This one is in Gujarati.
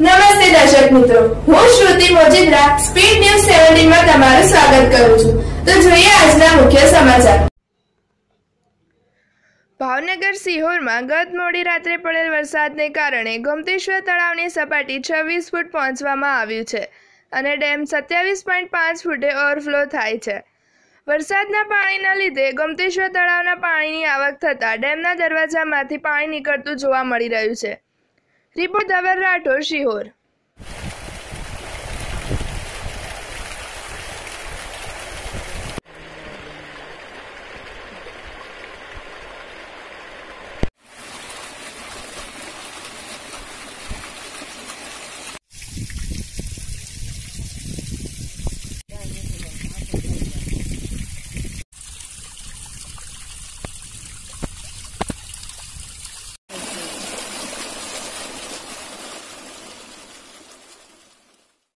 નમસ્તે દર્શક મિત્રો. હું શ્રુતિ મોજીદ્રા સ્પીડ ન્યૂઝ સેવન્ટીનમાં તમારું સ્વાગત કરું છું. તો જોઈએ આજના મુખ્ય સમાચાર. ભાવનગર સિહોરમાં ગત મોડી રાત્રે પડેલ વરસાદને કારણે ગોમતેશ્વર તળાવની સપાટી છવ્વીસ ફૂટ પહોંચવામાં આવ્યું છે અને ડેમ સત્યાવીસ પોઈન્ટ પાંચ ફૂટે ઓવરફ્લો થાય છે. વરસાદના પાણીના લીધે ગોમતેશ્વર તળાવના પાણીની આવક થતાં ડેમના દરવાજામાંથી પાણી નીકળતું જોવા મળી રહ્યું છે. રિપોર્ટ ધવલ રાઠોડ શિહોર